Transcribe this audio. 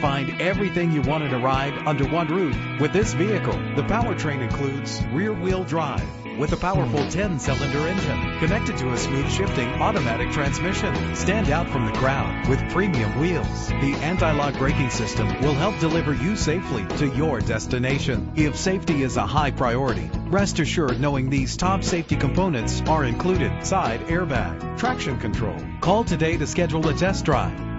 Find everything you want in a ride under one roof with this vehicle. The powertrain includes rear wheel drive with a powerful 10 cylinder engine connected to a smooth shifting automatic transmission. Stand out from the crowd with premium wheels. The anti lock braking system will help deliver you safely to your destination. If safety is a high priority, rest assured knowing these top safety components are included side airbag, traction control. Call today to schedule a test drive.